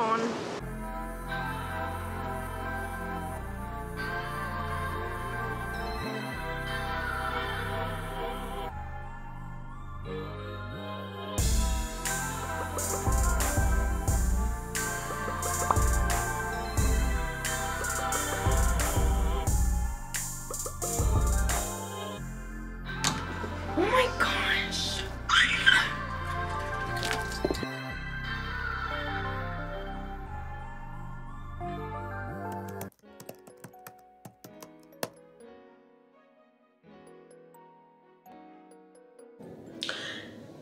on.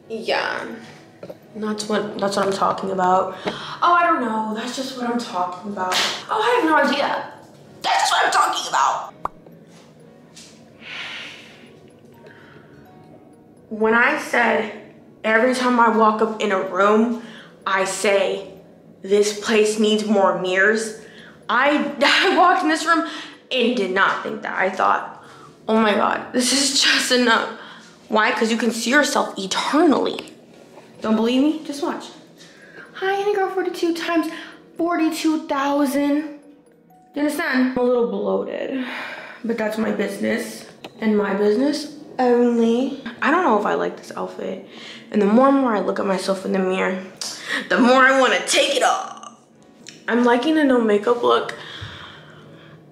Yeah. That's what that's what I'm talking about. Oh, I don't know. That's just what I'm talking about. Oh, I have no idea. That's just what I'm talking about. when I said every time I walk up in a room, I say this place needs more mirrors. I, I walked in this room and did not think that. I thought, oh my God, this is just enough. Why? Because you can see yourself eternally. Don't believe me? Just watch. Hi, Annie Girl 42 times 42,000. You understand? I'm a little bloated, but that's my business and my business only. I don't know if I like this outfit. And the more and more I look at myself in the mirror, the more I want to take it off. I'm liking the no makeup look.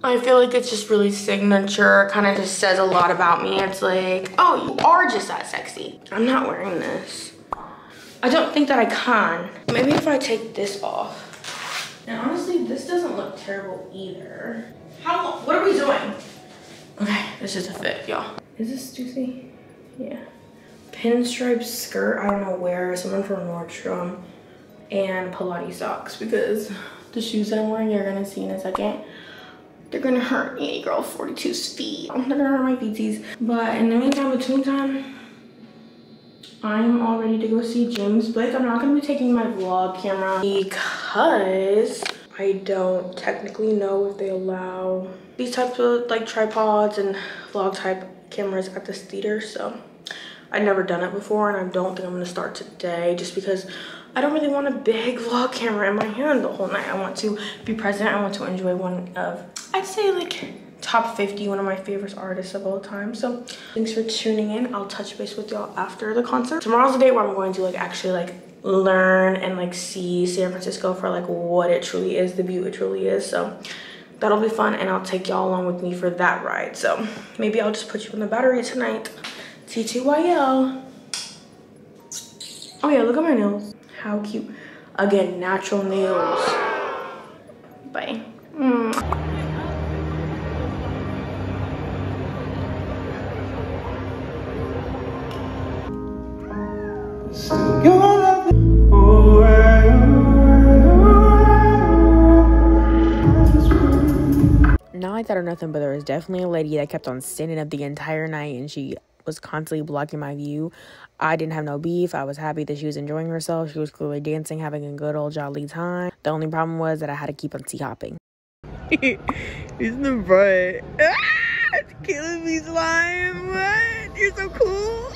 I feel like it's just really signature, kind of just says a lot about me. It's like, oh, you are just that sexy. I'm not wearing this. I don't think that I can. Maybe if I take this off. And honestly, this doesn't look terrible either. How, what are we doing? Okay, this is a fit, y'all. Is this juicy? Yeah. Pinstripe skirt, I don't know where, someone from Nordstrom, and Pilates socks because the shoes that I'm wearing, you're gonna see in a second, they're gonna hurt me, girl 42's feet. They're gonna hurt my feeties. But in the meantime, between time, I'm all ready to go see James Blake. I'm not gonna be taking my vlog camera because I don't technically know if they allow these types of like tripods and vlog type cameras at this theater. So I've never done it before and I don't think I'm gonna start today just because I don't really want a big vlog camera in my hand the whole night. I want to be present. I want to enjoy one of, I'd say like top 50, one of my favorite artists of all time. So thanks for tuning in. I'll touch base with y'all after the concert. Tomorrow's the day where I'm going to like actually like learn and like see San Francisco for like what it truly is, the view it truly is. So that'll be fun and I'll take y'all along with me for that ride. So maybe I'll just put you in the battery tonight. TTYL. Oh yeah, look at my nails. How cute. Again, natural nails. Bye. Mm. Like that or nothing, but there was definitely a lady that kept on standing up the entire night and she was constantly blocking my view. I didn't have no beef. I was happy that she was enjoying herself. She was clearly dancing, having a good old jolly time. The only problem was that I had to keep on tea hopping. He's in the front. Ah, it's killing me, slime. What? You're so cool.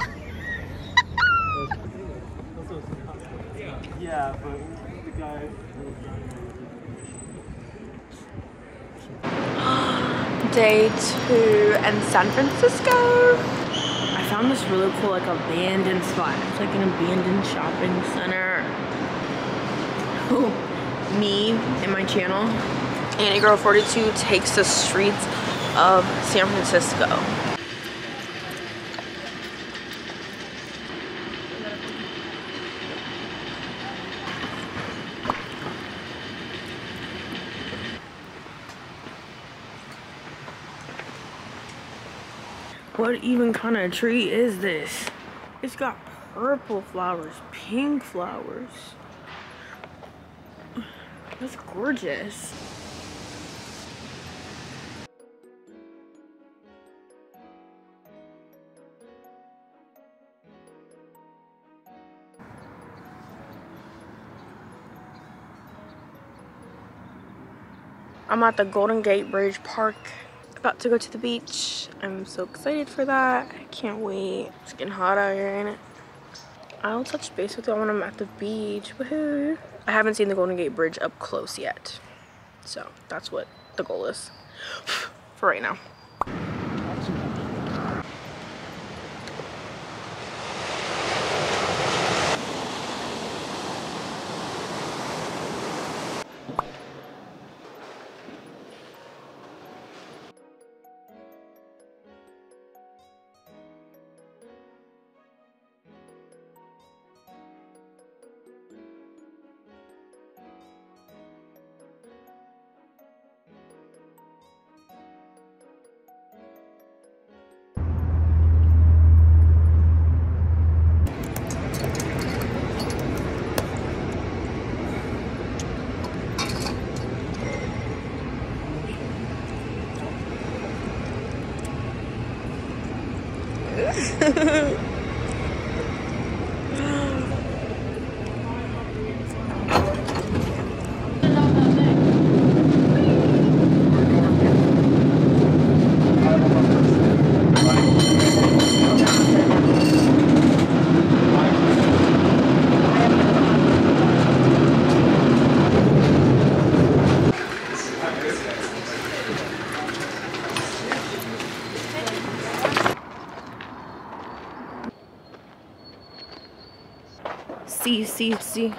yeah, but the guy. Day two in San Francisco. I found this really cool like abandoned spot. It's like an abandoned shopping center. Ooh, me and my channel, Annie Girl 42 takes the streets of San Francisco. What even kind of tree is this? It's got purple flowers, pink flowers. That's gorgeous. I'm at the Golden Gate Bridge Park about to go to the beach. I'm so excited for that. I can't wait. It's getting hot out here, ain't it? I'll touch base with y'all when I'm at the beach. Woohoo! I haven't seen the Golden Gate Bridge up close yet. So that's what the goal is for right now. See, see.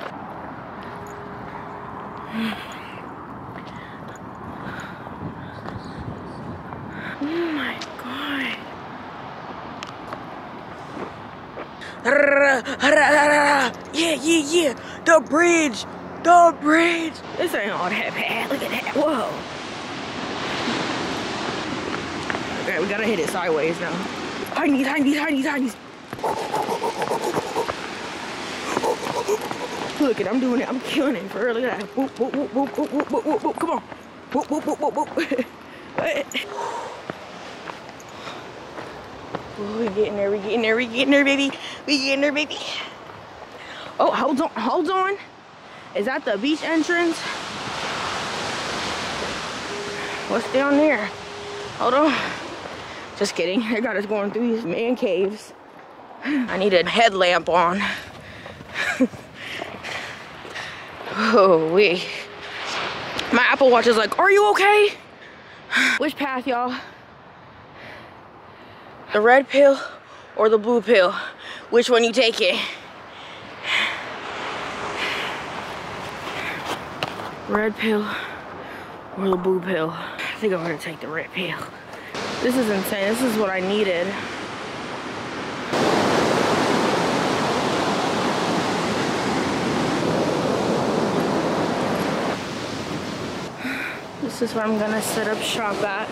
Oh my god. Yeah, yeah, yeah. The bridge. The bridge. This ain't all that bad. Look at that. Whoa. Okay, we gotta hit it sideways now. Tiny, tiny, tiny, tiny. Look at I'm doing it. I'm killing it for early. Look at that. Whoop, whoop, whoop, whoop, whoop, whoop, whoop, whoop. Come on. Whoop, whoop, whoop, whoop, whoop. Ooh, we getting there, we getting there, we getting there, baby. We getting there, baby. Oh, hold on, hold on. Is that the beach entrance? What's down there? Hold on. Just kidding. They got us going through these man caves. I need a headlamp on. oh, we. My Apple Watch is like, are you okay? Which path, y'all? The red pill or the blue pill? Which one you take it? Red pill or the blue pill? I think I'm gonna take the red pill. This is insane. This is what I needed. This is where I'm gonna set up shop at.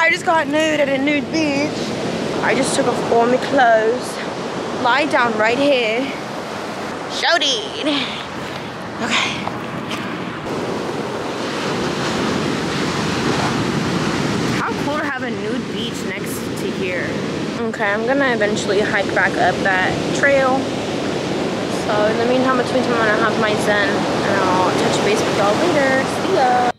I just got nude at a nude beach. I just took off all my clothes. Lie down right here. Showdeed. Okay. How cool to have a nude beach next to here. Okay, I'm gonna eventually hike back up that trail. So in the meantime, between time, I'm have my zen and I'll touch base with y'all later. See ya.